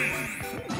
Three,